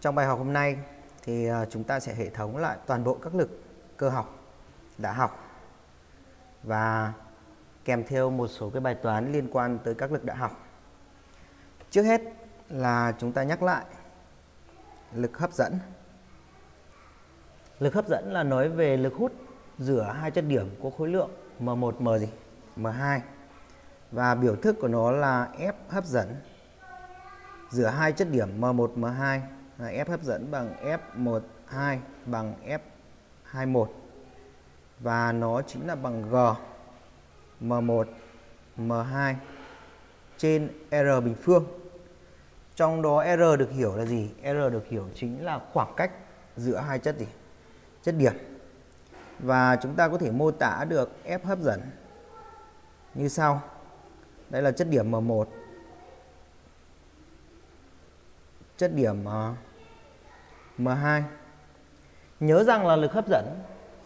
Trong bài học hôm nay thì ờ, chúng ta sẽ hệ thống lại toàn bộ các lực cơ học đã học và kèm theo một số cái bài toán liên quan tới các lực đã học. Trước hết là chúng ta nhắc lại lực hấp dẫn. Lực hấp dẫn là nói về lực hút giữa hai chất điểm có khối lượng M1 M gì? M2. Và biểu thức của nó là F hấp dẫn giữa hai chất điểm M1 M2 là F hấp dẫn bằng F12 bằng F21 và nó chính là bằng G M1 M2 trên R bình phương. Trong đó R được hiểu là gì? R được hiểu chính là khoảng cách giữa hai chất gì? Chất điểm. Và chúng ta có thể mô tả được F hấp dẫn như sau. Đây là chất điểm M1. Chất điểm uh, M2. Nhớ rằng là lực hấp dẫn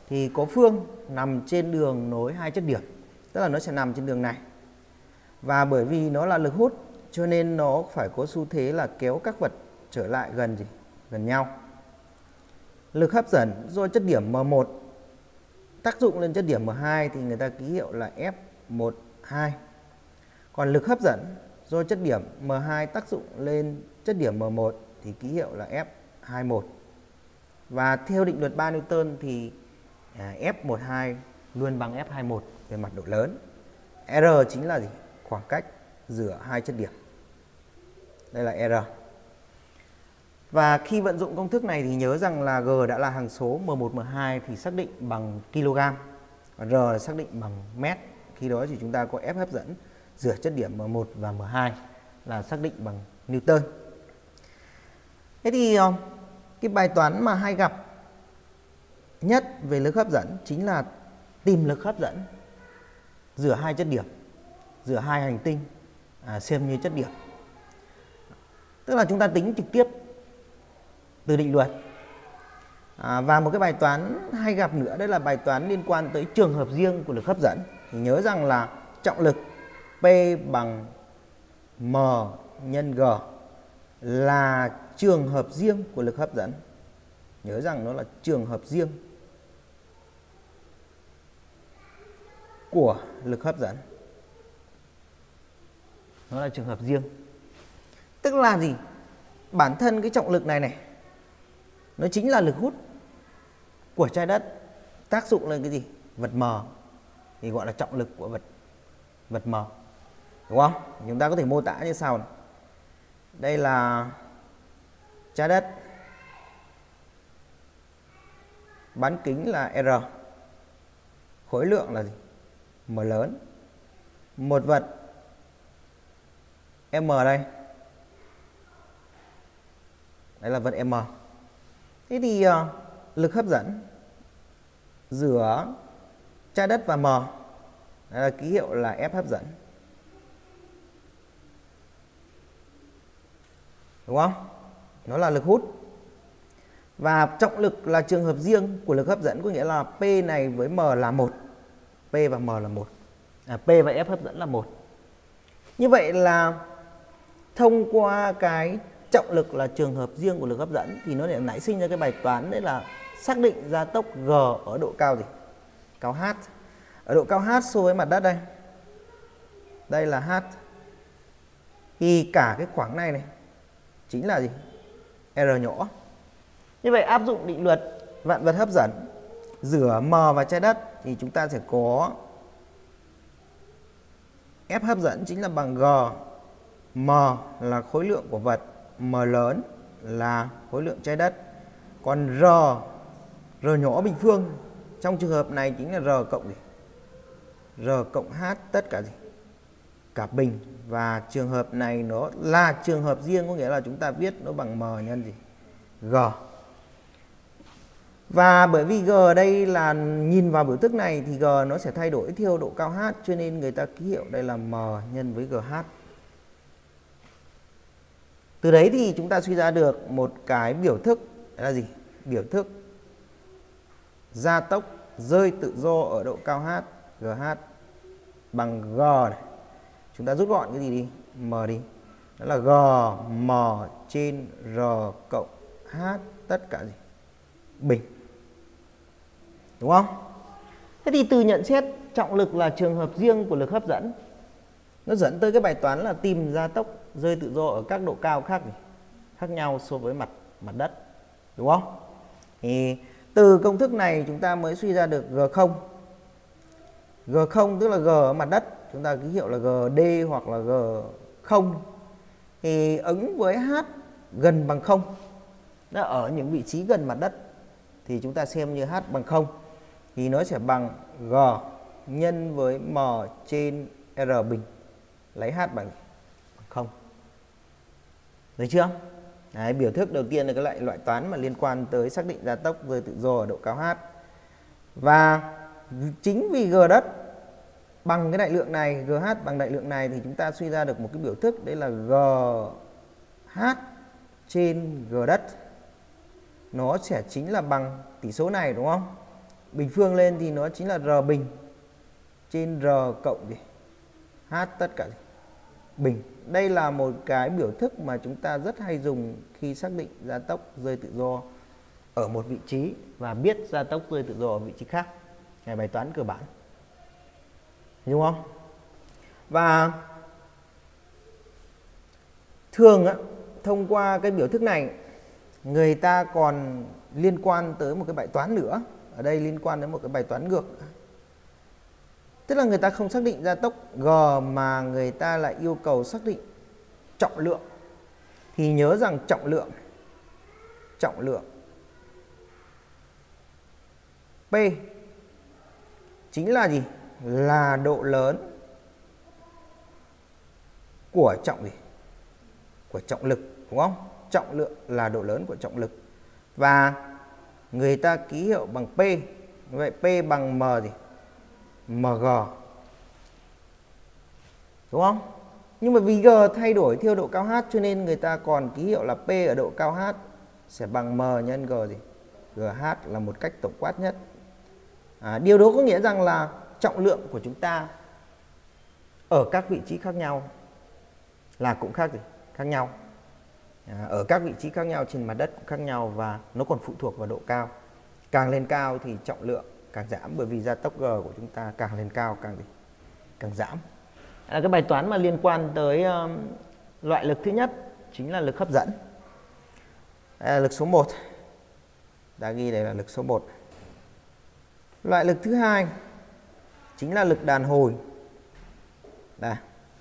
thì có phương nằm trên đường nối hai chất điểm. Tức là nó sẽ nằm trên đường này. Và bởi vì nó là lực hút, cho nên nó phải có xu thế là kéo các vật trở lại gần gì? Gần nhau. Lực hấp dẫn do chất điểm M1 tác dụng lên chất điểm M2 thì người ta ký hiệu là F12. Còn lực hấp dẫn do chất điểm M2 tác dụng lên chất điểm M1 thì ký hiệu là F12. 21 và theo định luật 3 Newton thì à, F12 luôn bằng F21 về mặt độ lớn. R chính là gì? Khoảng cách giữa hai chất điểm. Đây là R. Và khi vận dụng công thức này thì nhớ rằng là G đã là hàng số M1, M2 thì xác định bằng kg. Và R là xác định bằng mét. Khi đó thì chúng ta có F hấp dẫn giữa chất điểm M1 và M2 là xác định bằng Newton. Thế thì ờ, cái bài toán mà hay gặp nhất về lực hấp dẫn chính là tìm lực hấp dẫn giữa hai chất điểm giữa hai hành tinh à, xem như chất điểm. Tức là chúng ta tính trực tiếp từ định luật. À, và một cái bài toán hay gặp nữa đó là bài toán liên quan tới trường hợp riêng của lực hấp dẫn. Thì nhớ rằng là trọng lực P bằng M nhân G là trường hợp riêng của lực hấp dẫn. Nhớ rằng nó là trường hợp riêng của lực hấp dẫn. Nó là trường hợp riêng. Tức là gì? Bản thân cái trọng lực này này, nó chính là lực hút của trái đất, tác dụng lên cái gì? Vật mờ thì gọi là trọng lực của vật vật mờ. Đúng không? Chúng ta có thể mô tả như sau này. Đây là trái đất. Bán kính là R. Khối lượng là gì? M lớn. Một vật. M đây. Đây là vật M. Thế thì uh, lực hấp dẫn giữa trái đất và M đây là ký hiệu là F hấp dẫn. Đúng không? Nó là lực hút. Và trọng lực là trường hợp riêng của lực hấp dẫn có nghĩa là P này với M là một. P và M là một. À, P và F hấp dẫn là một. Như vậy là thông qua cái trọng lực là trường hợp riêng của lực hấp dẫn thì nó lại nảy sinh ra cái bài toán đấy là xác định gia tốc G ở độ cao gì? Cao H. Ở độ cao H so với mặt đất đây. Đây là H. Thì cả cái khoảng này này chính là gì R nhỏ. Như vậy áp dụng định luật. Vạn vật hấp dẫn giữa M và trái đất thì chúng ta sẽ có F hấp dẫn chính là bằng G. M là khối lượng của vật M lớn là khối lượng trái đất còn R R nhỏ bình phương trong trường hợp này chính là R cộng gì? R cộng H tất cả gì? Cả bình và trường hợp này nó là trường hợp riêng, có nghĩa là chúng ta viết nó bằng m nhân gì g. Và bởi vì g ở đây là nhìn vào biểu thức này thì g nó sẽ thay đổi theo độ cao h, cho nên người ta ký hiệu đây là m nhân với gh từ đấy thì chúng ta suy ra được một cái biểu thức là gì? Biểu thức gia tốc rơi tự do ở độ cao h gh bằng g này chúng ta rút gọn cái gì đi m đi đó là g m trên r cộng H tất cả gì? Bình. Đúng không? Thế thì từ nhận xét trọng lực là trường hợp riêng của lực hấp dẫn. Nó dẫn tới cái bài toán là tìm gia tốc rơi tự do ở các độ cao khác khác nhau so với mặt mặt đất. Đúng không? Thì từ công thức này chúng ta mới suy ra được G0. G0 tức là G ở mặt đất, chúng ta ký hiệu là GD hoặc là G0 thì ứng với H gần bằng 0. Đó ở những vị trí gần mặt đất thì chúng ta xem như H bằng 0 thì nó sẽ bằng G nhân với M trên R bình lấy H bằng, không 0. Được chưa? Đấy, biểu thức đầu tiên là cái loại loại toán mà liên quan tới xác định gia tốc rơi tự do ở độ cao h. Và chính vì g đất bằng cái đại lượng này, gh bằng đại lượng này thì chúng ta suy ra được một cái biểu thức đấy là gh trên g đất. Nó sẽ chính là bằng tỷ số này đúng không? Bình phương lên thì nó chính là r bình trên r cộng gì? h tất cả gì? bình. Đây là một cái biểu thức mà chúng ta rất hay dùng khi xác định gia tốc rơi tự do ở một vị trí và biết gia tốc rơi tự do ở vị trí khác. Này bài toán cơ bản. Đúng không? Và thường á, thông qua cái biểu thức này người ta còn liên quan tới một cái bài toán nữa. Ở đây liên quan đến một cái bài toán ngược Tức là người ta không xác định gia tốc G mà người ta lại yêu cầu xác định trọng lượng. Thì nhớ rằng trọng lượng trọng lượng P chính là gì? Là độ lớn của trọng gì? Của trọng lực đúng không? Trọng lượng là độ lớn của trọng lực. Và người ta ký hiệu bằng P. Vậy P bằng M gì? MG đúng không nhưng mà vì G thay đổi theo độ cao H cho nên người ta còn ký hiệu là P ở độ cao H sẽ bằng M nhân G gì GH là một cách tổng quát nhất à, điều đó có nghĩa rằng là trọng lượng của chúng ta ở các vị trí khác nhau là cũng khác gì? Khác nhau. À, ở các vị trí khác nhau trên mặt đất cũng khác nhau và nó còn phụ thuộc vào độ cao. Càng lên cao thì trọng lượng càng giảm bởi vì gia tốc g của chúng ta càng lên cao càng gì? Càng giảm. Là cái bài toán mà liên quan tới um, loại lực thứ nhất chính là lực hấp dẫn. Đây là lực số 1 đã ghi đây là lực số 1 loại lực thứ hai chính là lực đàn hồi. Đây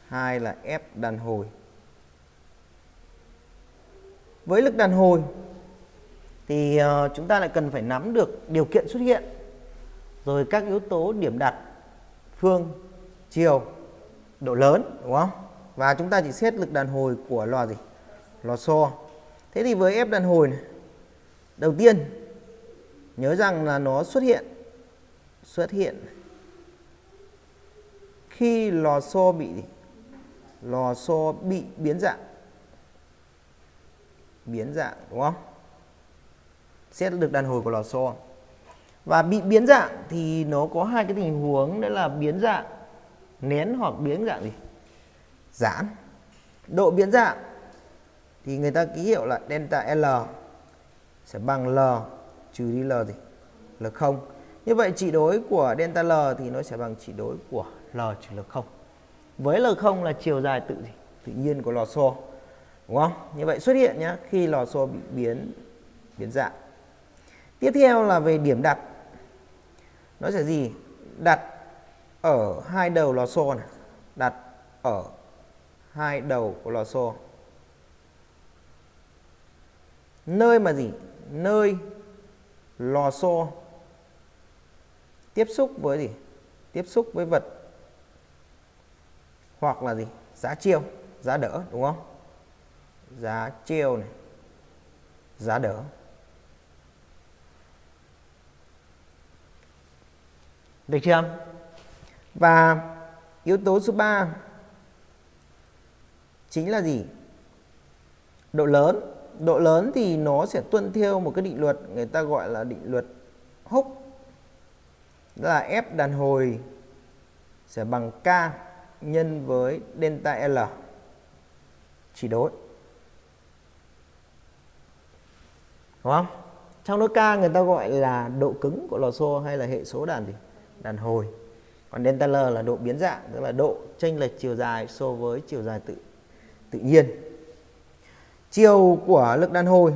hai là ép đàn hồi. Với lực đàn hồi thì uh, chúng ta lại cần phải nắm được điều kiện xuất hiện rồi các yếu tố điểm đặt phương chiều độ lớn đúng không? Và chúng ta chỉ xét lực đàn hồi của lò gì? Lò xo. Thế thì với ép đàn hồi này đầu tiên nhớ rằng là nó xuất hiện xuất hiện khi lò xo bị lò xo bị biến dạng. Biến dạng, đúng không? Xét được đàn hồi của lò xo. Và bị biến dạng thì nó có hai cái tình huống đấy là biến dạng nén hoặc biến dạng gì? Giãn. Độ biến dạng thì người ta ký hiệu là delta L sẽ bằng L trừ đi L gì? L không. Như vậy trị đối của delta L thì nó sẽ bằng trị đối của L trừ L không. Với L không là chiều dài tự gì? Tự nhiên của lò xo đúng không? Như vậy xuất hiện nhé khi lò xo bị biến biến dạng. Tiếp theo là về điểm đặt. Nó sẽ gì? Đặt ở hai đầu lò xo này. Đặt ở hai đầu của lò xo. Nơi mà gì? Nơi lò xo tiếp xúc với gì? Tiếp xúc với vật hoặc là gì giá chiêu, giá đỡ, đúng không giá chiêu này giá đỡ Được chưa? Và yếu tố số 3 chính là gì? Độ lớn. Độ lớn thì nó sẽ tuân theo một cái định luật người ta gọi là định luật hút là F đàn hồi sẽ bằng K nhân với delta L, chỉ đối. đúng không? Trong nốt k, người ta gọi là độ cứng của lò xo hay là hệ số đàn gì? Đàn hồi. Còn delta L là độ biến dạng, tức là độ chênh lệch chiều dài so với chiều dài tự tự nhiên. Chiều của lực đàn hồi.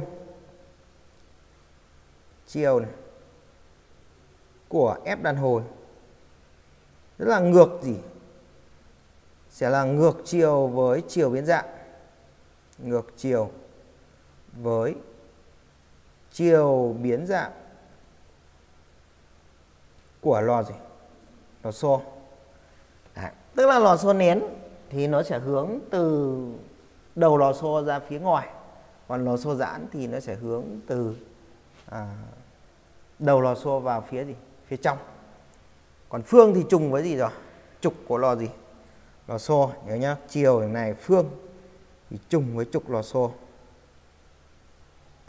Chiều này. Của ép đàn hồi. Rất là ngược gì? Sẽ là ngược chiều với chiều biến dạng. Ngược chiều với chiều biến dạng của lò gì? Lò xo. Tức là lò xo nén thì nó sẽ hướng từ đầu lò xo ra phía ngoài. Còn lò xo giãn thì nó sẽ hướng từ à, đầu lò xo vào phía gì? Phía trong. Còn phương thì trùng với gì rồi? Trục của lò gì? Lò xo, nhớ nhá. Chiều này phương thì trùng với trục lò xo.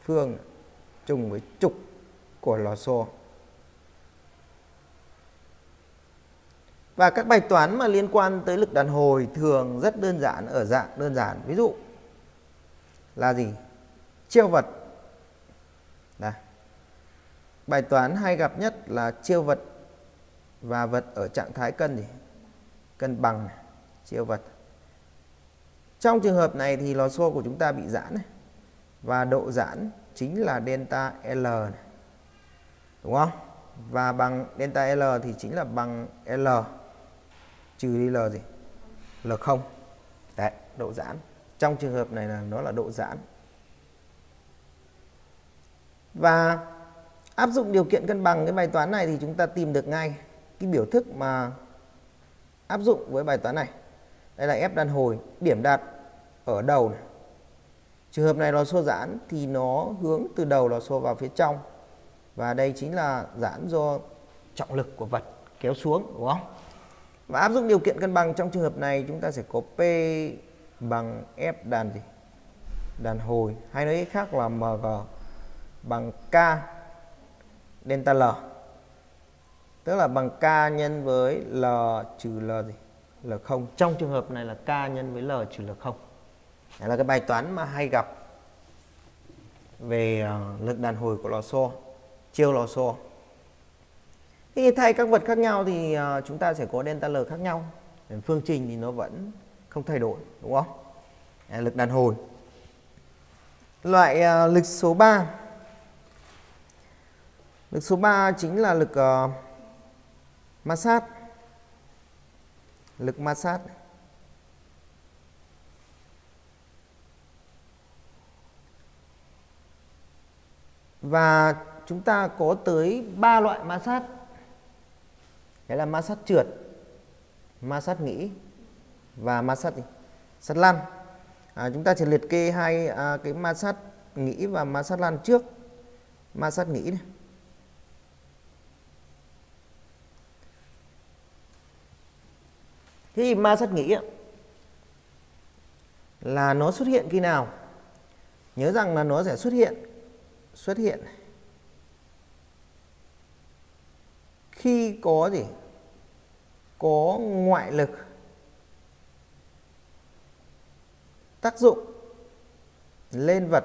Phương trùng với trục của lò xo. Và các bài toán mà liên quan tới lực đàn hồi thường rất đơn giản, ở dạng đơn giản. Ví dụ là gì? Chiêu vật. Đây. bài toán hay gặp nhất là chiêu vật và vật ở trạng thái cân gì? Cân bằng chiêu vật. Trong trường hợp này thì lò xo của chúng ta bị giãn này. và độ giãn chính là delta L này. đúng không? Và bằng delta L thì chính là bằng L, trừ đi L gì? L không. Đấy, độ giãn. Trong trường hợp này là nó là độ giãn. Và áp dụng điều kiện cân bằng cái bài toán này thì chúng ta tìm được ngay cái biểu thức mà áp dụng với bài toán này đây là ép đàn hồi, điểm đạt ở đầu này. trường hợp này lò xo giãn thì nó hướng từ đầu lò xo vào phía trong. Và đây chính là giãn do trọng lực của vật kéo xuống, đúng không? Và áp dụng điều kiện cân bằng trong trường hợp này, chúng ta sẽ có P bằng F đàn gì? Đàn hồi, hay nói khác là MG bằng K delta L. Tức là bằng K nhân với L trừ L gì? L0 trong trường hợp này là K nhân với L trừ L0 đây là cái bài toán mà hay gặp về uh, lực đàn hồi của lò xo chiêu lò xo. Khi thay các vật khác nhau thì uh, chúng ta sẽ có delta L khác nhau. Phương trình thì nó vẫn không thay đổi đúng không? Đây, lực đàn hồi. Loại uh, lực số 3 lực số 3 chính là lực uh, ma sát lực ma sát và chúng ta có tới 3 loại ma sát đấy là ma sát trượt ma sát nghĩ và ma sát gì? sát lăn. À, chúng ta sẽ liệt kê hai à, cái ma sát nghĩ và ma sát lăn trước. Ma sát nghĩ này. Thế thì ma sát nghĩ là nó xuất hiện khi nào? Nhớ rằng là nó sẽ xuất hiện xuất hiện khi có gì? Có ngoại lực tác dụng lên vật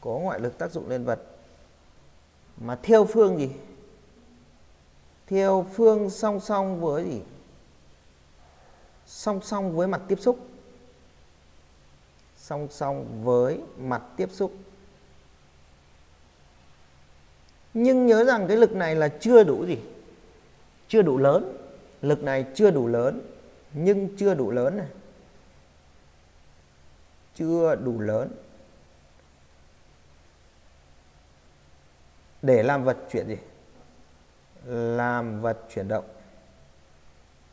có ngoại lực tác dụng lên vật mà theo phương gì theo phương song song với gì song song với mặt tiếp xúc. Song song với mặt tiếp xúc. Nhưng nhớ rằng cái lực này là chưa đủ gì. Chưa đủ lớn. Lực này chưa đủ lớn, nhưng chưa đủ lớn này. Chưa đủ lớn. Để làm vật chuyển gì? Làm vật chuyển động.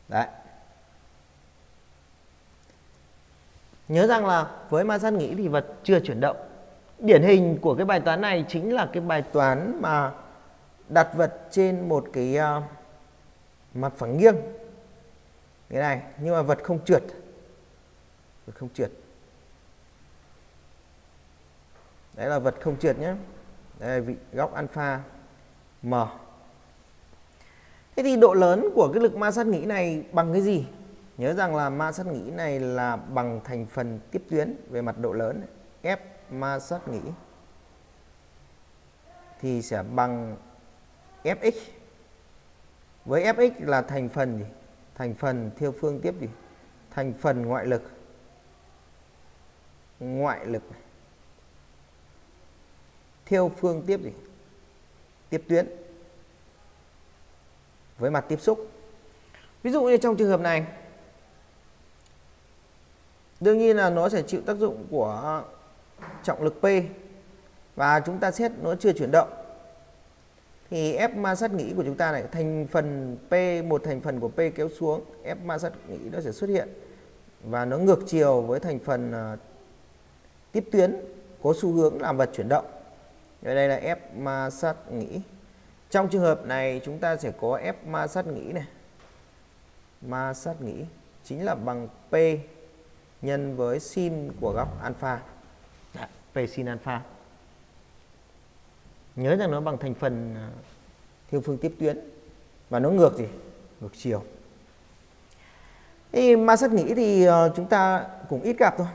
Đấy. Nhớ rằng là với ma sát nghĩ thì vật chưa chuyển động. Điển hình của cái bài toán này chính là cái bài toán mà đặt vật trên một cái uh, mặt phẳng nghiêng. Cái này, nhưng mà vật không trượt. Vật không trượt. Đấy là vật không trượt nhé. Đây là vị góc alpha m. Thế thì độ lớn của cái lực ma sát nghĩ này bằng cái gì? Nhớ rằng là ma sát nghĩ này là bằng thành phần tiếp tuyến về mặt độ lớn. F ma sát nghĩ thì sẽ bằng Fx. Với Fx là thành phần gì? Thành phần theo phương tiếp gì? Thành phần ngoại lực. Ngoại lực. Theo phương tiếp gì? Tiếp tuyến. Với mặt tiếp xúc. Ví dụ như trong trường hợp này đương nhiên là nó sẽ chịu tác dụng của trọng lực P. Và chúng ta xét nó chưa chuyển động. Thì ép ma sát nghĩ của chúng ta này thành phần P một thành phần của P kéo xuống ép ma sát nghĩ nó sẽ xuất hiện. Và nó ngược chiều với thành phần uh, tiếp tuyến có xu hướng làm vật chuyển động. Ở đây là ép ma sát nghĩ. Trong trường hợp này chúng ta sẽ có ép ma sát nghĩ này. Ma sát nghĩ chính là bằng P nhân với sin của góc alpha. Dạ, sin alpha. Nhớ rằng nó bằng thành phần à, theo phương tiếp tuyến và nó ngược gì? Ngược chiều. Thì ma sát nghĩ thì ờ, chúng ta cũng ít gặp thôi.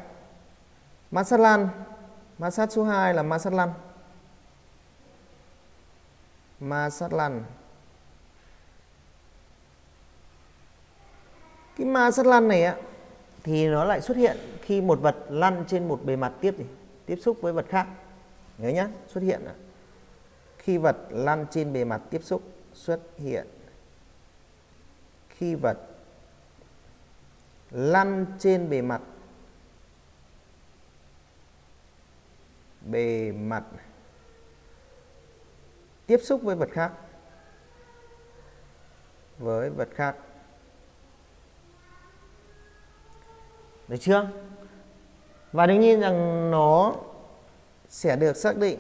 Ma sát lăn ma sát số 2 là ma sát lăn ma sát lăn cái ma sát lăn này á thì nó lại xuất hiện khi một vật lăn trên một bề mặt tiếp gì? tiếp xúc với vật khác. Nhớ nhá, xuất hiện khi vật lăn trên bề mặt tiếp xúc, xuất hiện. Khi vật lăn trên bề mặt bề mặt tiếp xúc với vật khác, với vật khác. Được chưa? Và đương nhiên rằng nó sẽ được xác định,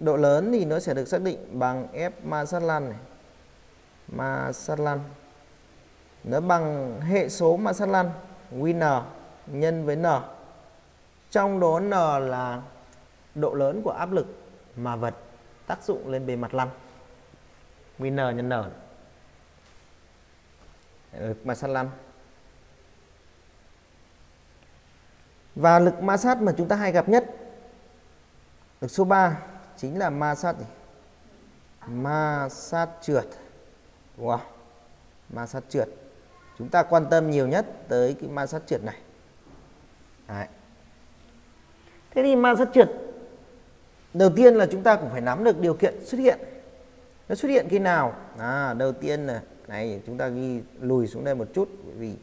độ lớn thì nó sẽ được xác định bằng F ma sát lăn này. Ma sát lăn nó bằng hệ số ma sát lăn Win nhân với N. Trong đó N là độ lớn của áp lực mà vật tác dụng lên bề mặt lăn. Win nhân N. Lực ma sát lăn và lực ma sát mà chúng ta hay gặp nhất? Lực số 3 chính là ma sát gì? ma sát trượt. Đúng không ma sát trượt. Chúng ta quan tâm nhiều nhất tới cái ma sát trượt này. Đấy. thế thì ma sát trượt, đầu tiên là chúng ta cũng phải nắm được điều kiện xuất hiện. Nó xuất hiện khi nào? À đầu tiên là, này, chúng ta ghi lùi xuống đây một chút, bởi vì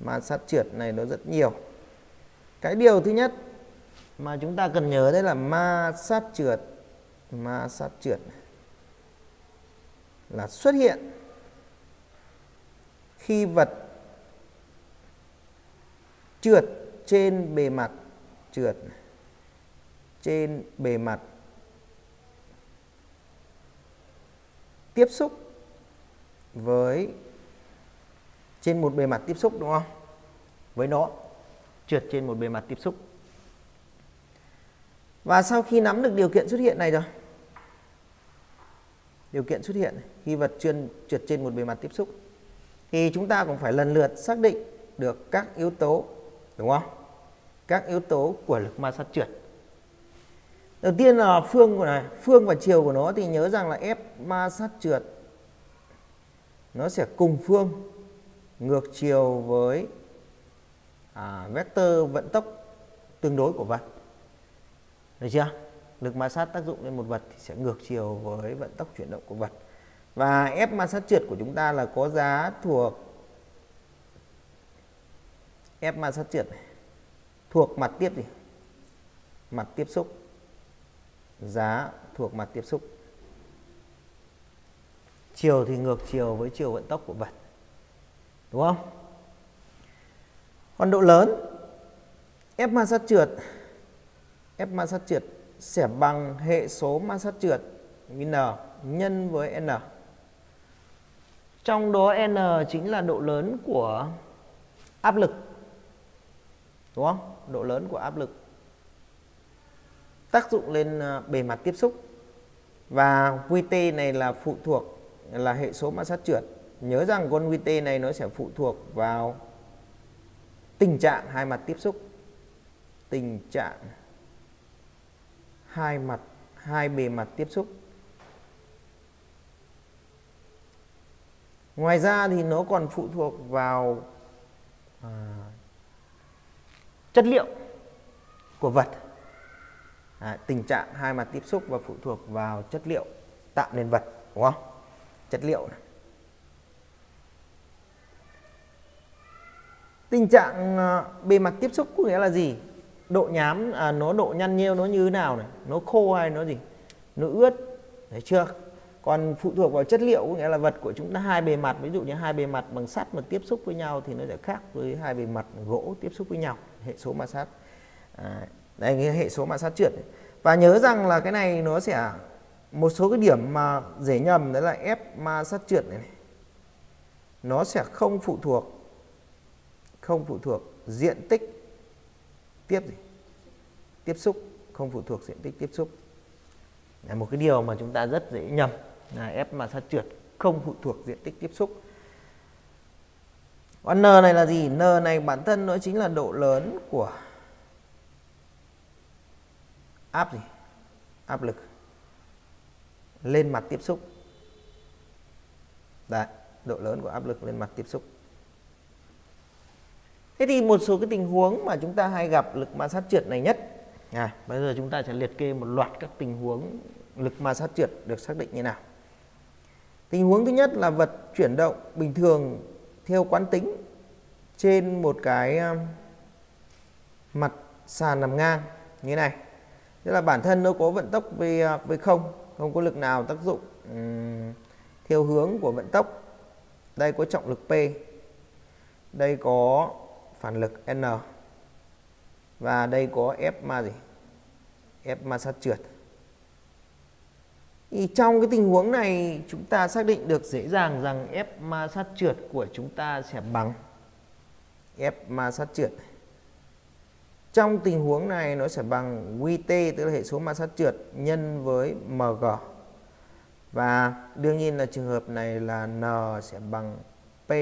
ma sát trượt này nó rất nhiều cái điều thứ nhất mà chúng ta cần nhớ đấy là ma sát trượt ma sát trượt là xuất hiện khi vật trượt trên bề mặt, trượt trên bề mặt tiếp xúc với, trên một bề mặt tiếp xúc, đúng không? Với nó trượt trên một bề mặt tiếp xúc. Và sau khi nắm được điều kiện xuất hiện này rồi, điều kiện xuất hiện khi vật chuyên trượt trên một bề mặt tiếp xúc, thì chúng ta cũng phải lần lượt xác định được các yếu tố, đúng không? Các yếu tố của lực ma sát trượt. Đầu tiên là phương của này, phương và chiều của nó thì nhớ rằng là F ma sát trượt nó sẽ cùng phương ngược chiều với à, vector vận tốc tương đối của vật. Được chưa? Lực ma sát tác dụng lên một vật thì sẽ ngược chiều với vận tốc chuyển động của vật. Và F ma sát trượt của chúng ta là có giá thuộc F ma sát trượt thuộc mặt tiếp gì? Mặt tiếp xúc. Giá thuộc mặt tiếp xúc. Chiều thì ngược chiều với chiều vận tốc của vật. Đúng không? Còn độ lớn F ma sát trượt F ma sát trượt sẽ bằng hệ số ma sát trượt N nhân với N. Trong đó N chính là độ lớn của áp lực. Đúng không? Độ lớn của áp lực tác dụng lên à, bề mặt tiếp xúc. Và QT này là phụ thuộc, là hệ số ma sát trượt. Nhớ rằng con QT này nó sẽ phụ thuộc vào tình trạng hai mặt tiếp xúc. Tình trạng hai mặt hai bề mặt tiếp xúc. Ngoài ra thì nó còn phụ thuộc vào à, chất liệu của vật. À, tình trạng hai mặt tiếp xúc và phụ thuộc vào chất liệu tạo nên vật đúng không? Chất liệu này. Tình trạng ờ, bề mặt tiếp xúc có nghĩa là gì? Độ nhám à, nó độ nhăn nheo nó như thế nào này? Nó khô hay nó gì? Nó ướt? Thấy chưa. Còn phụ thuộc vào chất liệu có nghĩa là vật của chúng ta hai bề mặt ví dụ như hai bề mặt bằng sắt mà tiếp xúc với nhau thì nó sẽ khác với hai bề mặt gỗ tiếp xúc với nhau hệ số ma sát. À, đây cái hệ số ma sát trượt và nhớ rằng là cái này nó sẽ một số cái điểm mà dễ nhầm đó là ép ma sát trượt này, này. Nó sẽ không phụ thuộc không phụ thuộc diện tích tiếp gì? Tiếp xúc, không phụ thuộc diện tích tiếp xúc. Là một cái điều mà chúng ta rất dễ nhầm là ép mà sát trượt, không phụ thuộc diện tích tiếp xúc. Còn n này là gì? N này bản thân nó chính là độ lớn của áp gì? Áp lực lên mặt tiếp xúc. Đấy, độ lớn của áp lực lên mặt tiếp xúc thế thì một số cái tình huống mà chúng ta hay gặp lực ma sát trượt này nhất. À, bây giờ chúng ta sẽ liệt kê một loạt các tình huống lực ma sát trượt được xác định như nào. Tình huống thứ nhất là vật chuyển động bình thường theo quán tính trên một cái à, mặt sàn nằm ngang như này. Tức là bản thân nó có vận tốc v à, v không không có lực nào tác dụng um, theo hướng của vận tốc. Đây có trọng lực p. Đây có phản lực n và đây có f ma gì f ma sát trượt thì trong cái tình huống này, chúng ta xác định được dễ dàng rằng f ma sát trượt của chúng ta sẽ bằng f ma sát trượt trong tình huống này, nó sẽ bằng QT tức là hệ số ma sát trượt, nhân với MG. Và đương nhiên là trường hợp này là N sẽ bằng P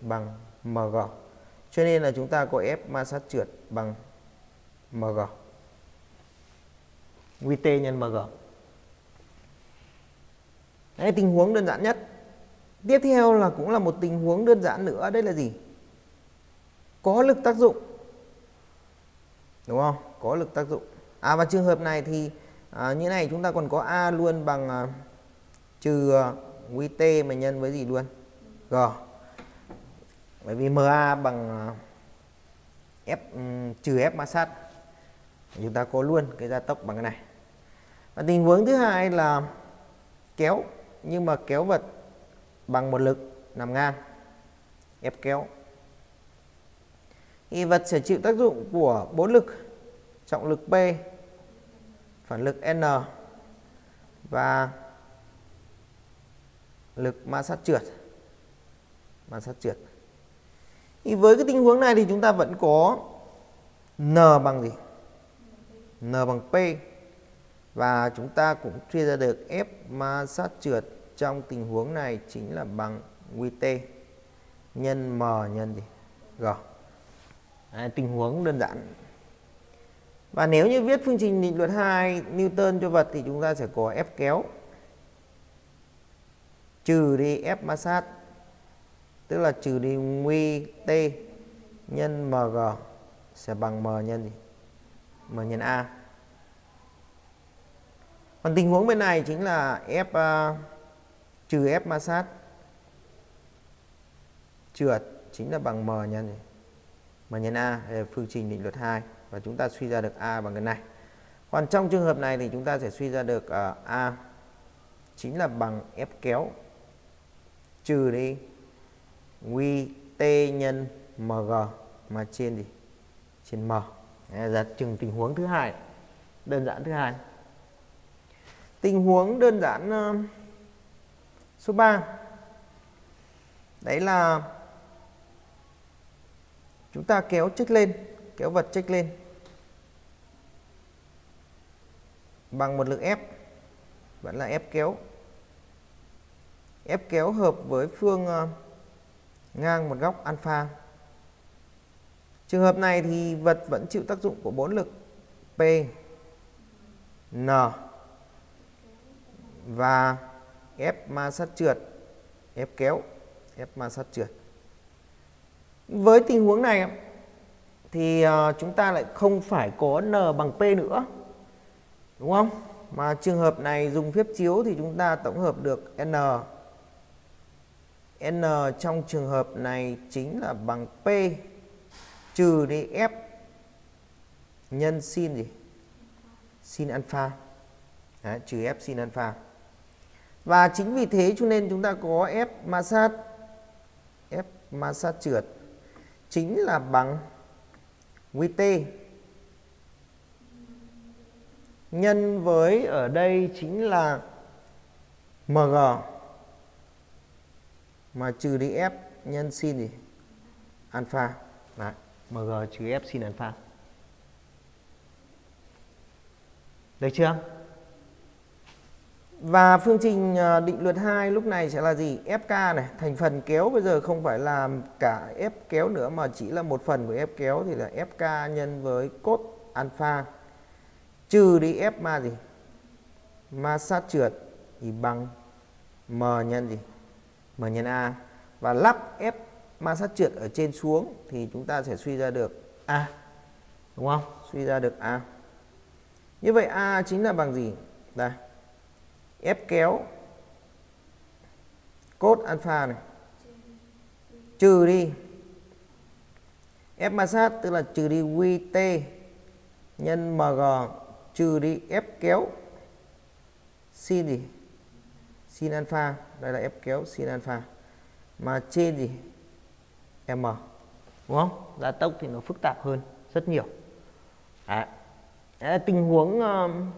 bằng MG. Cho nên là chúng ta có F ma sát trượt bằng MG. QT nhân MG. Đấy tình huống đơn giản nhất. Tiếp theo là cũng là một tình huống đơn giản nữa, đây là gì? Có lực tác dụng đúng không có lực tác dụng à và trường hợp này thì à, như này chúng ta còn có a luôn bằng à, trừ à, T mà nhân với gì luôn g bởi vì ma bằng ờ, f ừ, trừ f ma sát. Chúng ta có luôn cái gia tốc bằng cái này. Và tình huống thứ hai là kéo, nhưng mà kéo vật bằng một lực nằm ngang ép kéo. Thì vật sẽ chịu tác dụng của bốn lực, trọng lực P, phản lực N và lực ma sát trượt. Ma sát trượt thì với cái tình huống này thì chúng ta vẫn có N bằng gì? N bằng P. Và chúng ta cũng chia ra được F ma sát trượt trong tình huống này chính là bằng QT nhân M nhân gì? G. À, tình huống đơn giản. Và nếu như viết phương trình định luật 2 Newton cho vật thì chúng ta sẽ có F kéo. Trừ đi F ma sát tức là trừ đi nguy T nhân MG sẽ bằng M nhân gì? M nhân A. Còn tình huống bên này chính là F uh, trừ F ma sát trượt chính là bằng M nhân gì? M nhân A đây là phương trình định luật 2 và chúng ta suy ra được A bằng cái này. Còn trong trường hợp này thì chúng ta sẽ suy ra được uh, A chính là bằng F kéo trừ đi nguy T nhân MG mà trên gì? Trên M. Đấy là trường tình huống thứ hai. Đơn giản thứ hai. Tình huống đơn giản uh, số 3. Đấy là chúng ta kéo trích lên kéo vật trích lên bằng một lực ép vẫn là ép kéo ép kéo hợp với phương uh, ngang một góc alpha. Trường hợp này thì vật vẫn chịu tác dụng của bốn lực P, N và ép ma sát trượt ép kéo, F ma sát trượt. Với tình huống này thì ờ, chúng ta lại không phải có n bằng p nữa, đúng không? Mà trường hợp này dùng phép chiếu thì chúng ta tổng hợp được n n trong trường hợp này chính là bằng p trừ đi f nhân sin gì? Sin alpha. Đấy, trừ f sin alpha. Và chính vì thế cho nên chúng ta có f ma sát f ma sát trượt chính là bằng QT nhân với ở đây chính là MG mà trừ đi F nhân sin gì? Alpha. Đấy, MG trừ F sin alpha. Được chưa? Và phương trình ờ, định luật 2 lúc này sẽ là gì? FK này, thành phần kéo bây giờ không phải là cả F kéo nữa mà chỉ là một phần của F kéo thì là FK nhân với cos alpha trừ đi F ma gì? Ma sát trượt thì bằng M nhân gì? M nhân A và lắp ép ma sát trượt ở trên xuống thì chúng ta sẽ suy ra được A. Đúng không? Suy ra được A. Như vậy A chính là bằng gì? Đây ép kéo cốt alpha này trừ đi F ma sát tức là trừ đi QT nhân MG trừ đi F kéo sin gì sin alpha đây là F kéo sin alpha mà trên gì M đúng không gia tốc thì nó phức tạp hơn rất nhiều à, à, tình huống um,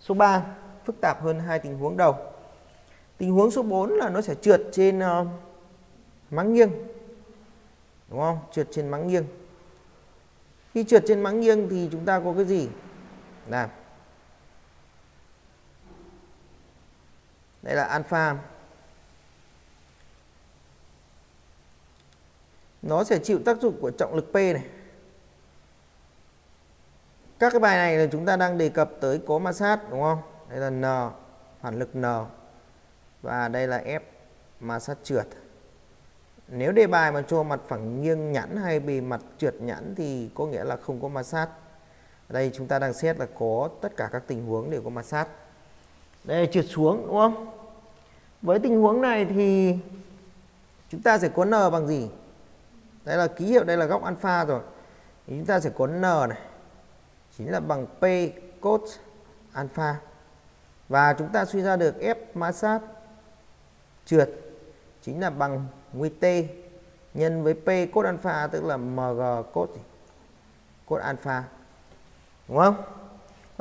số 3 phức tạp hơn hai tình huống đầu. Tình huống số 4 là nó sẽ trượt trên um, uh, mắng nghiêng. Đúng không? Trượt trên mắng nghiêng. Khi trượt trên mắng nghiêng thì chúng ta có cái gì? làm Đây là alpha. Nó sẽ chịu tác dụng của trọng lực P này. Các cái bài này là chúng ta đang đề cập tới có ma sát, đúng không? đây là N, phản lực N và đây là F, ma sát trượt nếu đề bài mà cho mặt phẳng nghiêng nhẵn hay bề mặt trượt nhẵn thì có nghĩa là không có ma sát đây chúng ta đang xét là có tất cả các tình huống đều có ma sát đây, trượt xuống, đúng không với tình huống này thì chúng ta sẽ có N bằng gì đây là ký hiệu, đây là góc alpha rồi thì chúng ta sẽ có N này, chính là bằng P cos alpha và chúng ta suy ra được F ma sát trượt, chính là bằng nguy T nhân với P cos alpha, tức là MG cos cos alpha. Đúng không?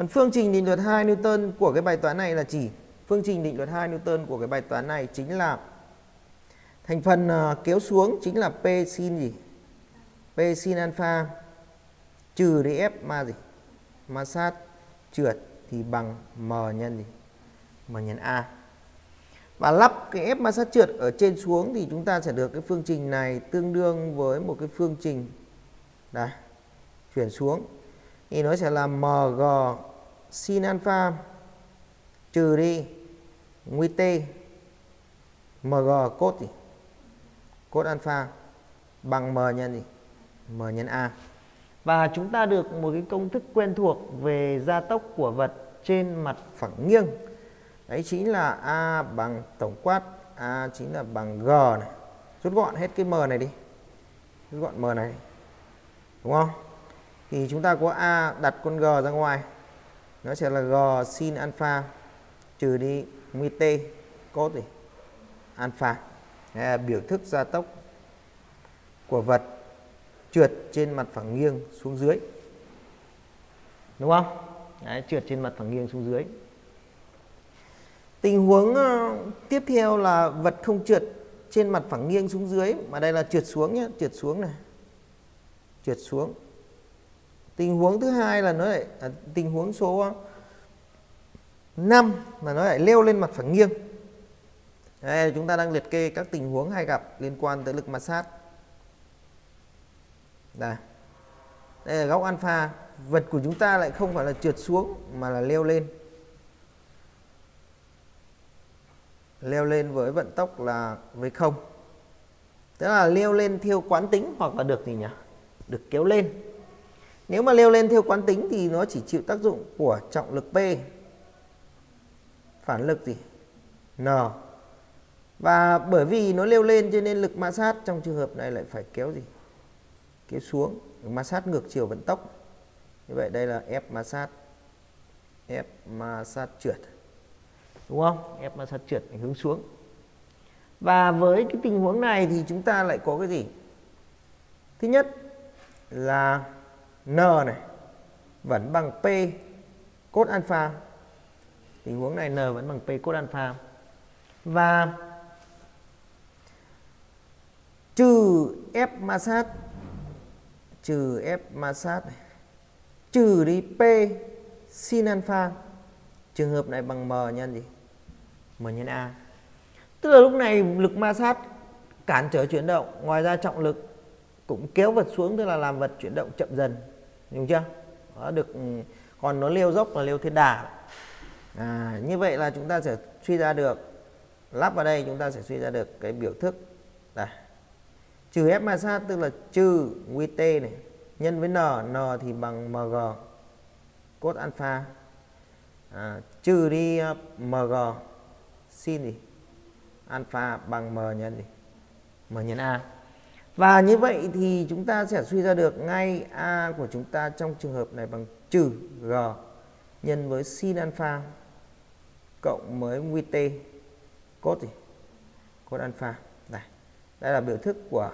Còn phương trình định luật 2 Newton của cái bài toán này là chỉ phương trình định luật 2 Newton của cái bài toán này chính là thành phần uh, kéo xuống chính là P sin gì? P sin alpha trừ đi F ma gì? Ma sát trượt thì bằng M nhân gì? M nhân A. Và lắp cái f ma sát trượt ở trên xuống thì chúng ta sẽ được cái phương trình này tương đương với một cái phương trình đây chuyển xuống thì nó sẽ là mg sin alpha trừ đi nguy t mg cos gì cos alpha bằng m nhân gì m nhân a. Và chúng ta được một cái công thức quen thuộc về gia tốc của vật trên mặt phẳng nghiêng. Đấy chính là a bằng tổng quát a chính là bằng g này. Rút gọn hết cái m này đi. Rút gọn m này đúng không? Thì chúng ta có a đặt con g ra ngoài nó sẽ là g sin alpha trừ đi mu t cos thì alpha. Đây là biểu thức gia tốc của vật trượt trên mặt phẳng nghiêng xuống dưới. Đúng không? Đấy, trượt trên mặt phẳng nghiêng xuống dưới. Tình huống ờ, tiếp theo là vật không trượt trên mặt phẳng nghiêng xuống dưới. Mà đây là trượt xuống nhé, trượt xuống này. Trượt xuống. Tình huống thứ hai là nó lại à, tình huống số 5 là nó lại leo lên mặt phẳng nghiêng. Đây chúng ta đang liệt kê các tình huống hay gặp liên quan tới lực ma sát. Đây. Đây là góc alpha, vật của chúng ta lại không phải là trượt xuống mà là leo lên. leo lên với vận tốc là v không tức là leo lên theo quán tính hoặc là được gì nhỉ được kéo lên nếu mà leo lên theo quán tính thì nó chỉ chịu tác dụng của trọng lực P. Phản lực gì? N. Và bởi vì nó leo lên cho nên lực ma sát trong trường hợp này lại phải kéo gì? Kéo xuống. Ma sát ngược chiều vận tốc. Như vậy đây là F ma sát. F ma sát trượt. Đúng không? F ma sát trượt, hướng xuống. Và với cái tình huống này thì chúng ta lại có cái gì? Thứ nhất là N này vẫn bằng P cos alpha. Tình huống này N vẫn bằng P cos alpha. Và trừ F ma sát trừ F ma sát này, trừ đi P sin alpha. Trường hợp này bằng M nhân gì? M nhân A. Tức là lúc này lực ma sát cản trở chuyển động ngoài ra trọng lực cũng kéo vật xuống tức là làm vật chuyển động chậm dần đúng chưa? Đó được ừ, còn nó leo dốc là leo thiên đà. À, như vậy là chúng ta sẽ suy ra được lắp vào đây chúng ta sẽ suy ra được cái biểu thức. Là trừ f ma sát tức là trừ qt này nhân với n n thì bằng mg cốt alpha. À, trừ đi ờ, mg sin gì? Alpha bằng m nhân gì? M nhân a và như vậy thì chúng ta sẽ suy ra được ngay a của chúng ta trong trường hợp này bằng trừ g nhân với sin alpha cộng với t cos gì? Cos alpha. Này, đây là biểu thức của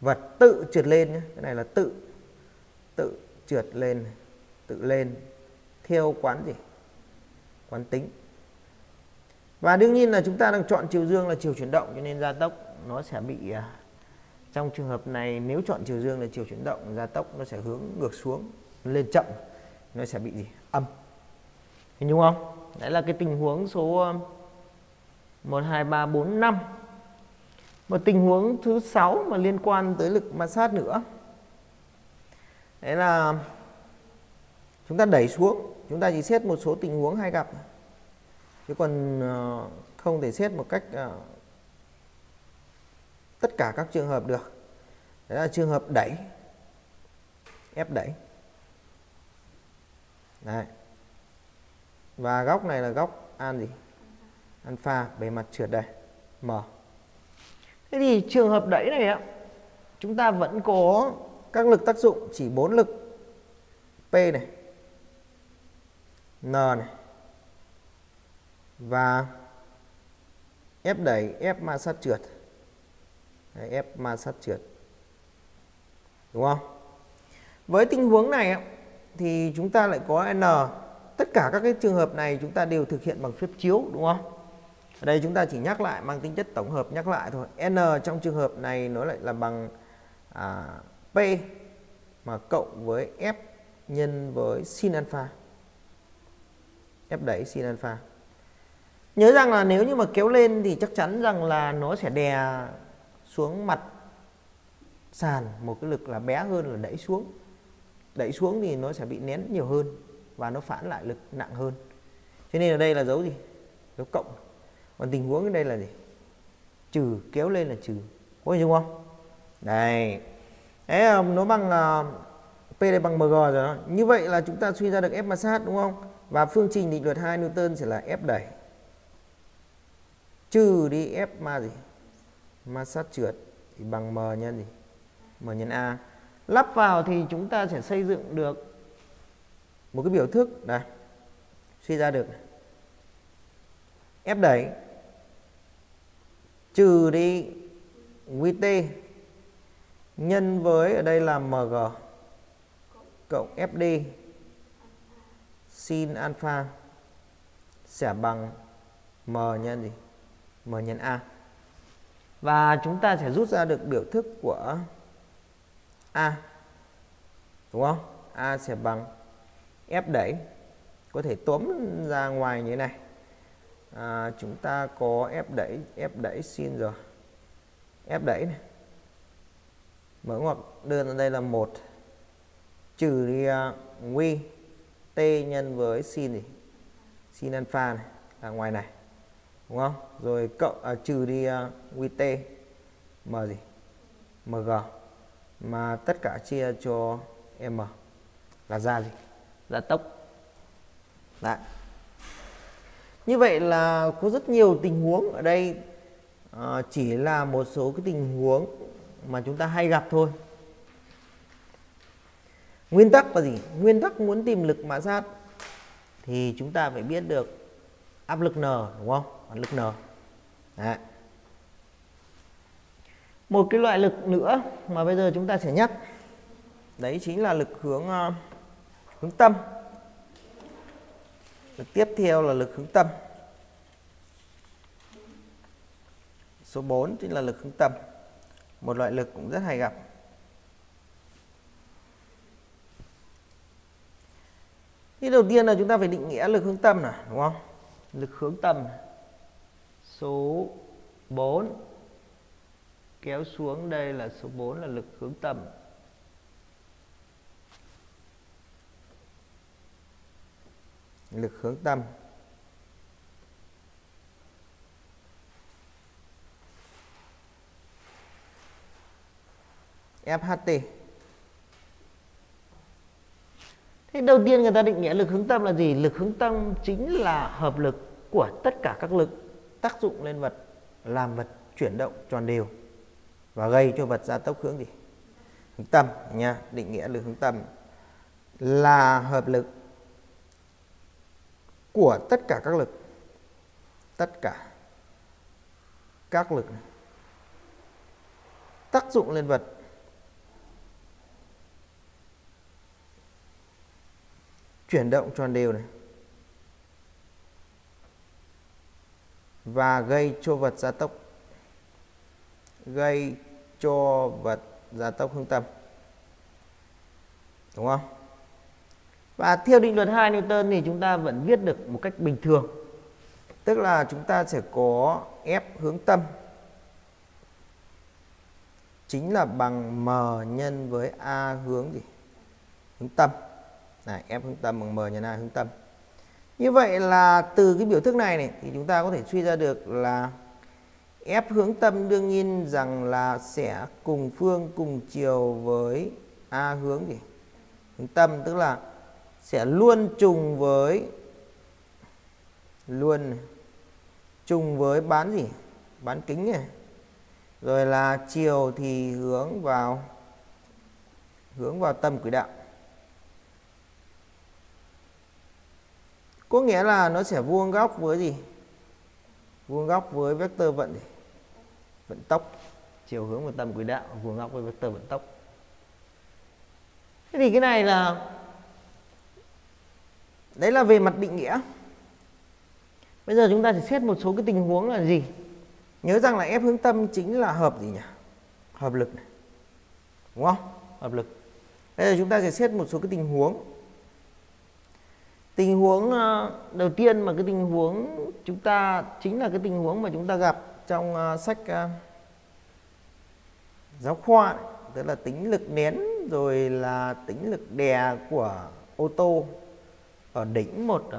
vật tự trượt lên nhé. Cái này là tự tự trượt lên, tự lên theo quán gì? Quán tính. Và đương nhiên là chúng ta đang chọn chiều dương là chiều chuyển động, cho nên gia tốc nó sẽ bị à, trong trường hợp này, nếu chọn chiều dương là chiều chuyển động, gia tốc nó sẽ hướng ngược xuống lên chậm, nó sẽ bị gì? Âm. Hình dung không? Đấy là cái tình huống số 1 2 3 4 5 một tình huống thứ sáu mà liên quan tới lực ma sát nữa. Đấy là, chúng ta đẩy xuống, chúng ta chỉ xét một số tình huống hay gặp. Chứ còn ờ, không thể xét một cách ờ, tất cả các trường hợp được đấy là trường hợp đẩy ép đẩy Đấy. Và góc này là góc an gì? Alpha bề mặt trượt đây. M. Thế thì trường hợp đẩy này á chúng ta vẫn có các lực tác dụng chỉ bốn lực. P này. N này. Và ép đẩy, ép ma sát trượt. Đấy, F ma sát trượt. Đúng không? Với tình huống này thì chúng ta lại có N. Tất cả các cái trường hợp này chúng ta đều thực hiện bằng phép chiếu đúng không? Ở đây chúng ta chỉ nhắc lại mang tính chất tổng hợp nhắc lại thôi. N trong trường hợp này nó lại là bằng à, P mà cộng với F nhân với sin alpha. F đẩy sin alpha. Nhớ rằng là nếu như mà kéo lên thì chắc chắn rằng là nó sẽ đè xuống mặt sàn một cái lực là bé hơn là đẩy xuống. Đẩy xuống thì nó sẽ bị nén nhiều hơn và nó phản lại lực nặng hơn. Cho nên ở đây là dấu gì? Dấu cộng. Còn tình huống ở đây là gì? Trừ kéo lên là trừ. Có hiểu không? Đây Đấy, ờ, nó bằng uh, P đây bằng mg rồi đó. Như vậy là chúng ta suy ra được F ma sát đúng không? Và phương trình định luật 2 Newton sẽ là F đẩy. Trừ đi F ma gì? Ma sát trượt thì bằng M nhân gì? M nhân A lắp vào thì chúng ta sẽ xây dựng được một cái biểu thức này suy ra được ép đẩy trừ đi QT nhân với ở đây là MG cộng FD sin alpha sẽ bằng M nhân gì? M nhân A. Và chúng ta sẽ rút ra được biểu thức của A đúng không? A sẽ bằng F đẩy. Có thể tóm ra ngoài như thế này. À, chúng ta có F đẩy F đẩy sin rồi. F đẩy này. Mở ngoặc đơn ở đây là một. Trừ đi uh, t nhân với sin gì sin alpha này là ngoài này đúng không? Rồi cộng à, trừ đi uh, t m gì? Mg mà tất cả chia cho m là ra gì? Ra tốc Đấy. như vậy là có rất nhiều tình huống ở đây. À, chỉ là một số cái tình huống mà chúng ta hay gặp thôi. Nguyên tắc là gì? Nguyên tắc muốn tìm lực mã sát thì chúng ta phải biết được áp lực n đúng không áp lực n Đấy. một cái loại lực nữa mà bây giờ chúng ta sẽ nhắc đấy chính là lực hướng uh, hướng tâm. Lực tiếp theo là lực hướng tâm. Số 4 chính là lực hướng tâm. Một loại lực cũng rất hay gặp. Thì đầu tiên là chúng ta phải định nghĩa lực hướng tâm này, đúng không? Lực hướng tâm số 4 kéo xuống đây là số 4 là lực hướng tâm. Lực hướng tâm. FHT Thế đầu tiên người ta định nghĩa lực hướng tâm là gì? Lực hướng tâm chính là hợp lực của tất cả các lực tác dụng lên vật làm vật chuyển động tròn đều và gây cho vật gia tốc hướng gì? Hướng tâm nha, định nghĩa lực hướng tâm là hợp lực của tất cả các lực tất cả các lực này. tác dụng lên vật chuyển động tròn đều này và gây cho vật gia tốc. Gây cho vật gia tốc hướng tâm. Đúng không? Và theo định luật 2 Newton thì chúng ta vẫn viết được một cách bình thường. Tức là chúng ta sẽ có F hướng tâm. Chính là bằng M nhân với A hướng gì? Hướng tâm. Này F hướng tâm bằng M nhân A hướng tâm như vậy là từ cái biểu thức này này, thì chúng ta có thể suy ra được là F hướng tâm đương nhiên rằng là sẽ cùng phương, cùng chiều với A hướng gì? Hướng tâm, tức là sẽ luôn trùng với, luôn trùng với bán gì? Bán kính này. Rồi là chiều thì hướng vào hướng vào tâm quỹ đạo. Có nghĩa là nó sẽ vuông góc với gì? Vuông góc với vectơ vận gì? vận tốc, chiều hướng của tâm quỹ đạo, vuông góc với vectơ vận tốc. Thế thì cái này là, đấy là về mặt định nghĩa. Bây giờ chúng ta sẽ xét một số cái tình huống là gì? Nhớ rằng là ép hướng tâm chính là hợp gì nhỉ? Hợp lực này. đúng không? Hợp lực. Bây giờ chúng ta sẽ xét một số cái tình huống tình huống ờ, đầu tiên mà cái tình huống chúng ta, chính là cái tình huống mà chúng ta gặp trong ờ, sách ờ, giáo khoa tức là tính lực nén rồi là tính lực đè của ô tô ở đỉnh một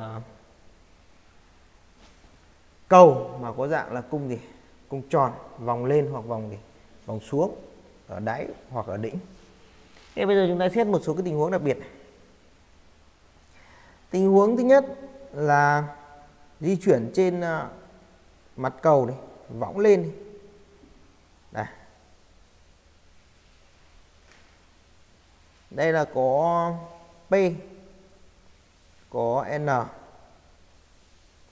cầu mà có dạng là cung gì? Cung tròn, vòng lên hoặc vòng gì? Vòng xuống, ở đáy hoặc ở đỉnh. Thế bây giờ chúng ta xét một số cái tình huống đặc biệt này tình huống thứ nhất là di chuyển trên ờ, mặt cầu này, võng lên này. đây. Đây là có P, có N,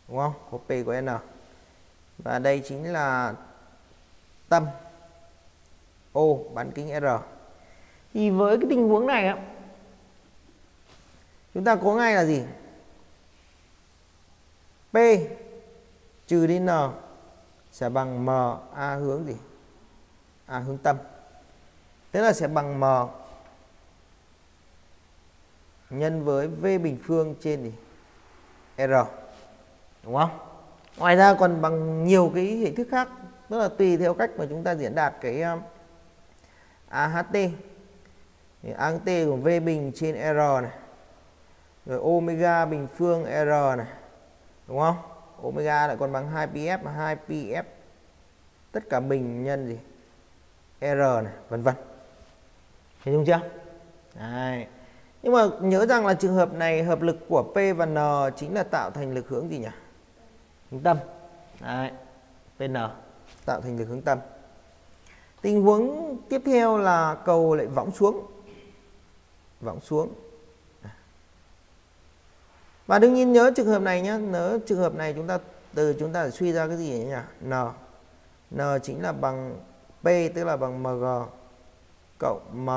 đúng không? Có P, có N. Và đây chính là tâm, O, bán kính R. Thì với cái tình huống này á chúng ta có ngay là gì? P trừ đi N sẽ bằng M, A hướng gì? A hướng tâm. Thế là sẽ bằng M nhân với V bình phương trên gì? R, đúng không? Ngoài ra còn bằng nhiều cái hình thức khác, tức là tùy theo cách mà chúng ta diễn đạt cái um, AHT thì AHT của V bình trên R này rồi omega bình phương r này đúng không omega lại còn bằng 2pf 2pf tất cả bình nhân gì R này, vân vân. Hình dung chưa? Đấy. Nhưng mà nhớ rằng là trường hợp này hợp lực của P và N chính là tạo thành lực hướng gì nhỉ? Hướng tâm. Đấy. PN tạo thành lực hướng tâm. Tình huống tiếp theo là cầu lại võng xuống. Võng xuống. Và đương nhiên nhớ trường hợp này nhé, nhớ trường hợp này chúng ta từ chúng ta suy ra cái gì nhỉ? N. N chính là bằng P tức là bằng MG cộng M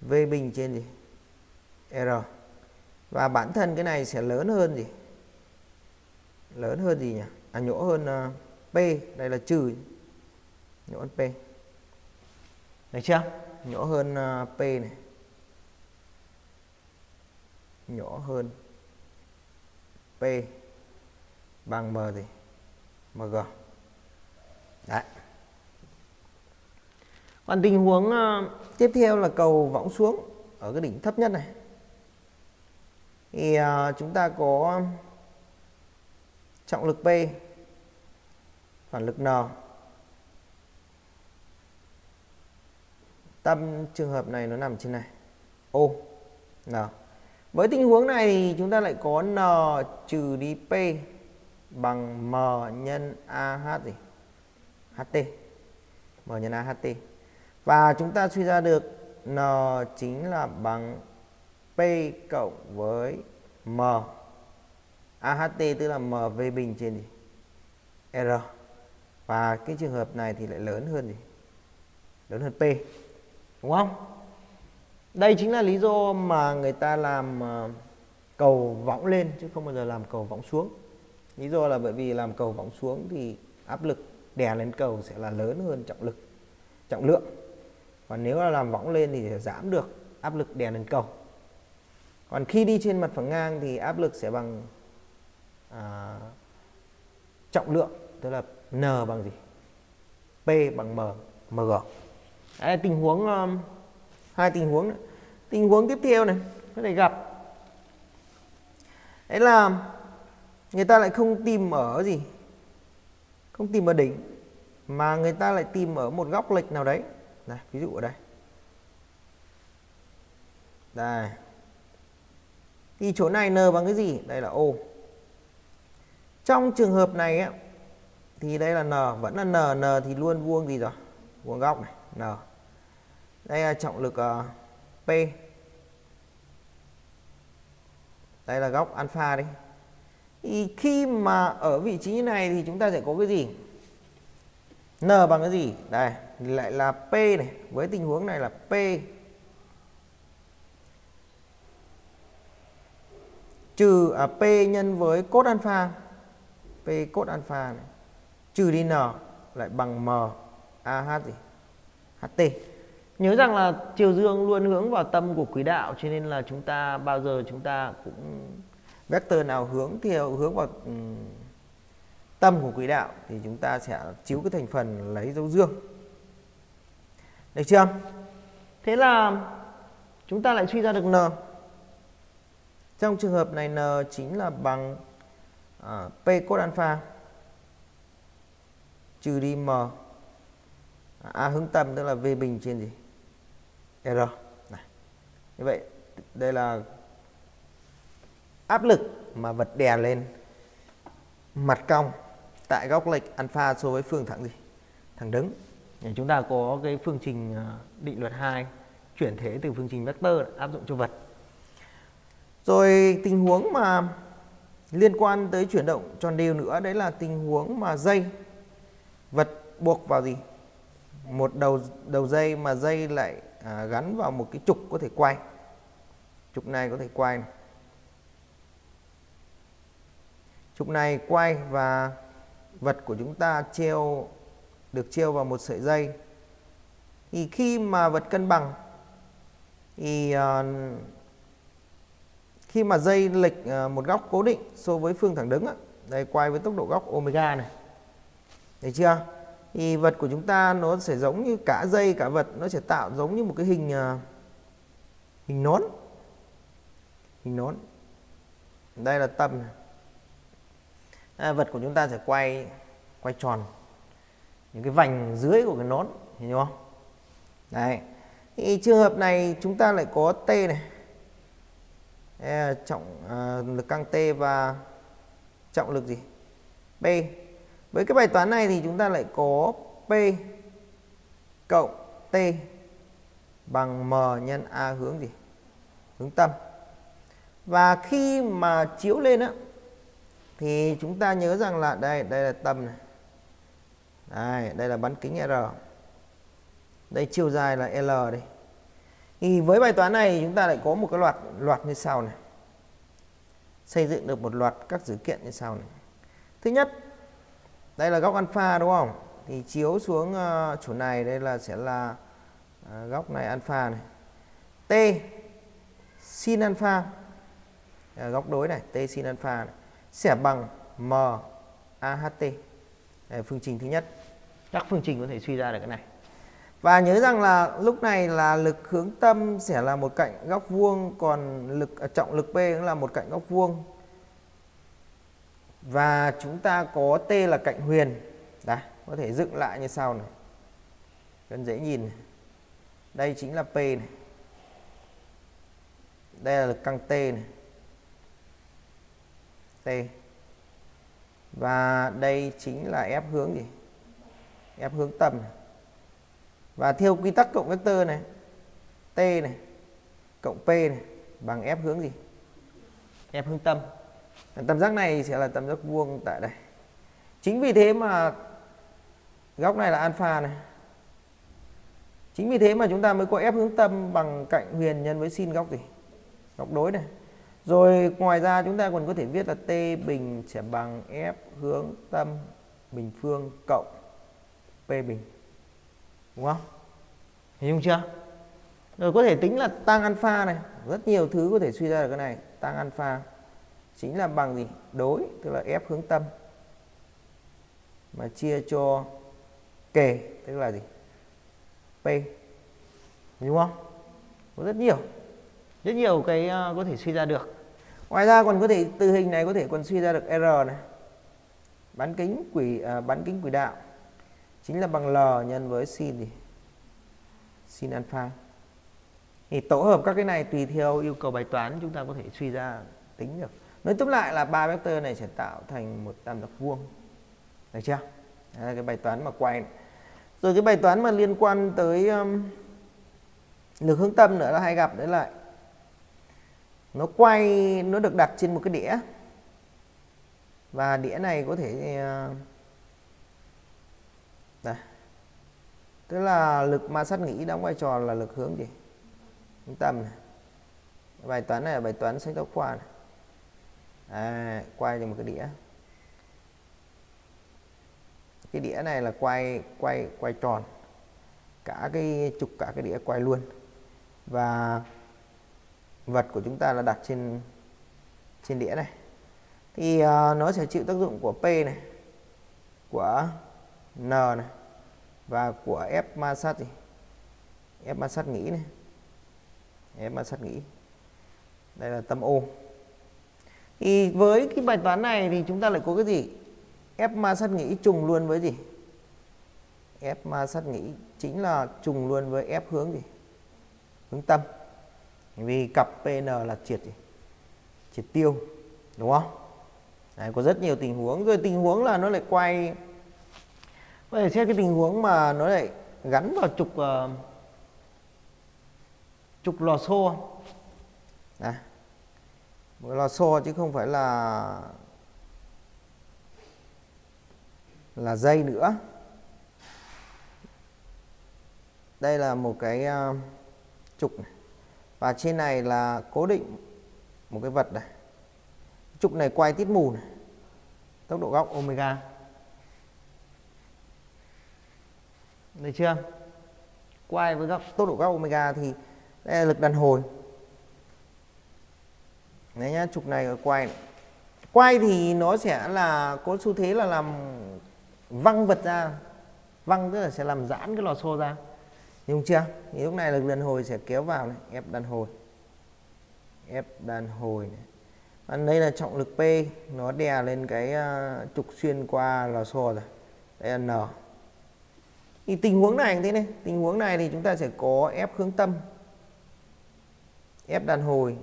V bình trên gì? R. Và bản thân cái này sẽ lớn hơn gì? Lớn hơn gì nhỉ? À nhỗ hơn uh, P, đây là trừ. Nhỗ hơn P. Được chưa? Nhỗ hơn uh, P này. Nhỗ hơn P bằng M gì? MG. Đấy. Còn tình huống ờ, tiếp theo là cầu võng xuống ở cái đỉnh thấp nhất này. Thì ờ, chúng ta có trọng lực P, phản lực N. Tâm trường hợp này nó nằm trên này. O. N. Với tình huống này thì chúng ta lại có N trừ đi P bằng M nhân AH gì? HT. M nhân AHT. Và chúng ta suy ra được N chính là bằng P cộng với M. AHT tức là MV bình trên gì? R. Và cái trường hợp này thì lại lớn hơn gì? Lớn hơn P. Đúng không? Đây chính là lý do mà người ta làm ờ, cầu võng lên chứ không bao giờ làm cầu võng xuống. Lý do là bởi vì làm cầu võng xuống thì áp lực đè lên cầu sẽ là lớn hơn trọng lực, trọng lượng. Còn nếu là làm võng lên thì sẽ giảm được áp lực đè lên cầu. Còn khi đi trên mặt phẳng ngang thì áp lực sẽ bằng à, trọng lượng, tức là N bằng gì? P bằng M, MG. Đấy, tình huống um, hai tình huống này. tình huống tiếp theo này có thể gặp. Đấy là người ta lại không tìm ở gì? Không tìm ở đỉnh mà người ta lại tìm ở một góc lệch nào đấy. Này ví dụ ở đây. Đây thì chỗ này n bằng cái gì? Đây là o. Trong trường hợp này ấy, thì đây là n vẫn là n n thì luôn vuông gì rồi? Vuông góc này n đây là trọng lực uh, P. Đây là góc alpha đi. Thì khi mà ở vị trí này thì chúng ta sẽ có cái gì? N bằng cái gì? Đây lại là p này. Với tình huống này là p. Trừ à, p nhân với cos alpha. P cos alpha này. Trừ đi n lại bằng m. Ah gì? Ht Nhớ rằng là chiều dương luôn hướng vào tâm của quỹ đạo cho nên là chúng ta bao giờ chúng ta cũng vector nào hướng theo hướng vào ừ, tâm của quỹ đạo thì chúng ta sẽ chiếu cái thành phần lấy dấu dương. Được chưa? Thế là chúng ta lại suy ra được n. Trong trường hợp này n chính là bằng uh, p cos alpha trừ đi m a hướng tâm tức là v bình trên gì? R này. Như vậy đây là áp lực mà vật đè lên mặt cong tại góc lệch alpha so với phương thẳng gì? Thẳng đứng. Chúng ta có cái phương trình à, định luật 2 chuyển thế từ phương trình vector áp dụng cho vật. Rồi tình huống mà liên quan tới chuyển động tròn đều nữa đấy là tình huống mà dây vật buộc vào gì? Một đầu đầu dây mà dây lại à, gắn vào một cái trục có thể quay. Trục này có thể quay này. trục này quay và vật của chúng ta treo được treo vào một sợi dây. Thì khi mà vật cân bằng thì uh, khi mà dây lệch uh, một góc cố định so với phương thẳng đứng á, đây quay với tốc độ góc omega này. Thấy chưa? Thì vật của chúng ta nó sẽ giống như cả dây cả vật nó sẽ tạo giống như một cái hình à, hình nón. Hình nón. Đây là tâm à, vật của chúng ta sẽ quay quay tròn. Những cái vành dưới của cái nón hiểu không? Đấy. Thì trường hợp này chúng ta lại có t này. Đây là trọng à, lực căng t và trọng lực gì? P với cái bài toán này thì chúng ta lại có p cộng t bằng m nhân a hướng gì? Hướng tâm. Và khi mà chiếu lên á, thì chúng ta nhớ rằng là đây đây là tâm này. Đây đây là bán kính r. Đây chiều dài là l đây thì với bài toán này chúng ta lại có một cái loạt loạt như sau này. Xây dựng được một loạt các dữ kiện như sau này. Thứ nhất đây là góc alpha đúng không? Thì chiếu xuống uh, chỗ này đây là sẽ là uh, góc này alpha này. T sin alpha. Uh, góc đối này t sin alpha này, sẽ bằng m aht đây phương trình thứ nhất. Các phương trình có thể suy ra được cái này. Và nhớ rằng là lúc này là lực hướng tâm sẽ là một cạnh góc vuông còn lực à, trọng lực P cũng là một cạnh góc vuông. Và chúng ta có T là cạnh huyền. Đây, có thể dựng lại như sau này. Cần dễ nhìn. Đây chính là P này. Đây là lực căng T này. T. Và đây chính là ép hướng gì? ép hướng tâm này và theo quy tắc cộng vectơ này t này cộng p này bằng ép hướng gì ép hướng tâm tam giác này sẽ là tam giác vuông tại đây. Chính vì thế mà góc này là alpha này. Chính vì thế mà chúng ta mới có ép hướng tâm bằng cạnh huyền nhân với sin góc gì? Góc đối này. Rồi ngoài ra chúng ta còn có thể viết là t bình sẽ bằng f hướng tâm bình phương cộng p bình. Đúng không? Hình dung chưa? Rồi có thể tính là tăng alpha này. Rất nhiều thứ có thể suy ra được cái này. Tăng alpha chính là bằng gì? Đối tức là f hướng tâm. Mà chia cho kề tức là gì? P. Đúng không? Có rất nhiều. Rất nhiều cái uh, có thể suy ra được. Ngoài ra còn có thể từ hình này có thể còn suy ra được r này. Bán kính quỷ uh, bán kính quỷ đạo. Chính là bằng L nhân với sin gì? Sin alpha. Thì tổ hợp các cái này tùy theo yêu cầu bài toán chúng ta có thể suy ra tính được nói tóm lại là ba vectơ này sẽ tạo thành một tam giác vuông được chưa Đấy là cái bài toán mà quay này. rồi cái bài toán mà liên quan tới um, lực hướng tâm nữa là hay gặp đấy lại nó quay nó được đặt trên một cái đĩa và đĩa này có thể uh, đây. Tức là lực ma sát nghĩ đóng vai trò là lực hướng gì? Hướng tâm này. Bài toán này là bài toán sách giáo khoa này. À, quay cho một cái đĩa. Cái đĩa này là quay quay quay tròn. Cả cái trục cả cái đĩa quay luôn. Và vật của chúng ta là đặt trên trên đĩa này. Thì uh, nó sẽ chịu tác dụng của P này, của N này và của F ma sát gì F ma sát nghĩ này F ma sát nghĩ đây là tâm O thì với cái bài toán này thì chúng ta lại có cái gì? F ma sát nghĩ trùng luôn với gì? F ma sát nghĩ chính là trùng luôn với F hướng gì? Hướng tâm. Vì cặp PN là triệt gì? Triệt tiêu đúng không? Đấy, có rất nhiều tình huống. Rồi tình huống là nó lại quay. Có thể xét cái tình huống mà nó lại gắn vào trục uh, trục lò xo à một lò xo chứ không phải là là dây nữa. Đây là một cái uh, trục này. và trên này là cố định một cái vật này. Trục này quay tít mù này. Tốc độ góc omega. Được chưa? Quay với góc tốc độ góc omega thì đây là lực đàn hồi đấy nhá trục này quay này. quay thì nó sẽ là có xu thế là làm văng vật ra. Văng tức là sẽ làm giãn cái lò xo ra. Đúng chưa? Thì lúc này lực đàn hồi sẽ kéo vào này ép đàn hồi. Ép đàn hồi này. Và đây là trọng lực P nó đè lên cái uh, trục xuyên qua lò xo rồi. Đây là N. Thì tình huống này thế này tình huống này thì chúng ta sẽ có ép hướng tâm ép đàn hồi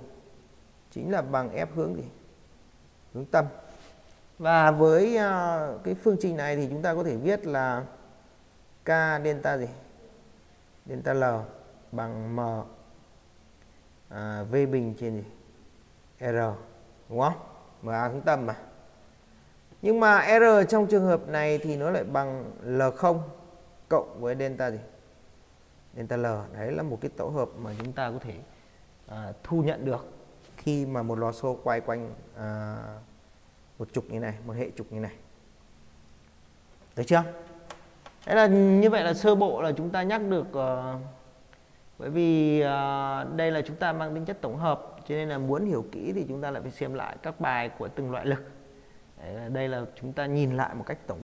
chính là bằng ép hướng gì? Hướng tâm. Và với uh, cái phương trình này thì chúng ta có thể viết là K delta gì? Delta L bằng M à, V bình trên gì? R đúng không? MA hướng tâm mà. Nhưng mà R trong trường hợp này thì nó lại bằng L0 cộng với delta gì? Delta L. Đấy là một cái tổ hợp mà chúng ta có thể à, thu nhận được khi mà một lò xo quay quanh à, một trục như này một hệ trục như này. Được chưa? Đấy là như vậy là sơ bộ là chúng ta nhắc được uh, bởi vì uh, đây là chúng ta mang tính chất tổng hợp cho nên là muốn hiểu kỹ thì chúng ta lại phải xem lại các bài của từng loại lực. Đấy, đây là chúng ta nhìn lại một cách tổng